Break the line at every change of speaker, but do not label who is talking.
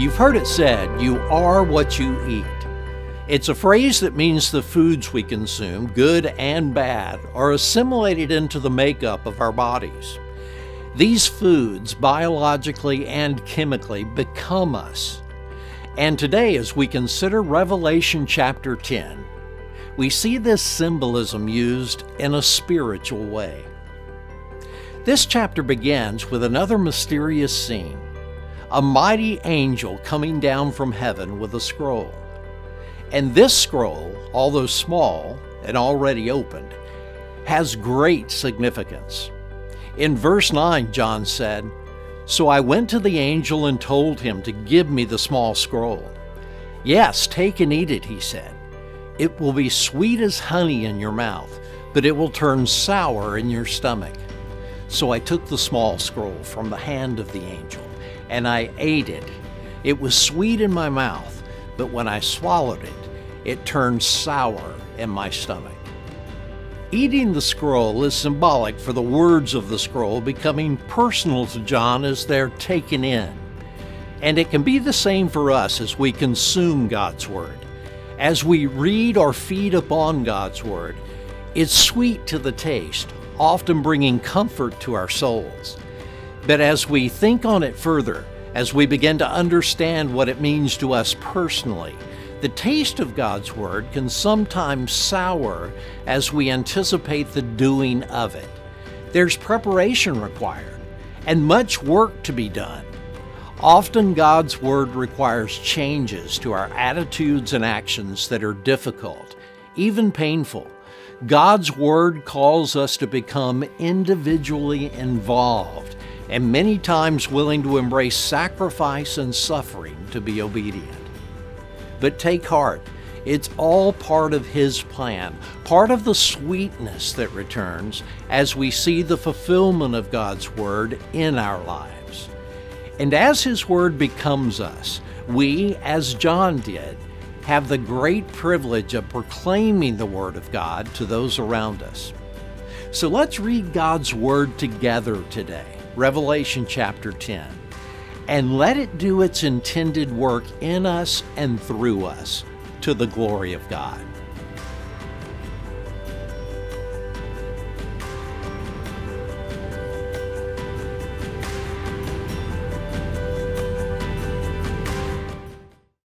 You've heard it said, you are what you eat. It's a phrase that means the foods we consume, good and bad, are assimilated into the makeup of our bodies. These foods, biologically and chemically, become us. And today, as we consider Revelation chapter 10, we see this symbolism used in a spiritual way. This chapter begins with another mysterious scene a mighty angel coming down from heaven with a scroll. And this scroll, although small and already opened, has great significance. In verse 9, John said, So I went to the angel and told him to give me the small scroll. Yes, take and eat it, he said. It will be sweet as honey in your mouth, but it will turn sour in your stomach. So I took the small scroll from the hand of the angel, and I ate it. It was sweet in my mouth, but when I swallowed it, it turned sour in my stomach. Eating the scroll is symbolic for the words of the scroll becoming personal to John as they're taken in. And it can be the same for us as we consume God's Word. As we read or feed upon God's Word, it's sweet to the taste, often bringing comfort to our souls. But as we think on it further, as we begin to understand what it means to us personally, the taste of God's Word can sometimes sour as we anticipate the doing of it. There's preparation required and much work to be done. Often, God's Word requires changes to our attitudes and actions that are difficult, even painful. God's Word calls us to become individually involved and many times willing to embrace sacrifice and suffering to be obedient. But take heart, it's all part of His plan, part of the sweetness that returns as we see the fulfillment of God's Word in our lives. And as His Word becomes us, we, as John did, have the great privilege of proclaiming the Word of God to those around us. So let's read God's Word together today, Revelation chapter 10 and let it do its intended work in us and through us to the glory of God.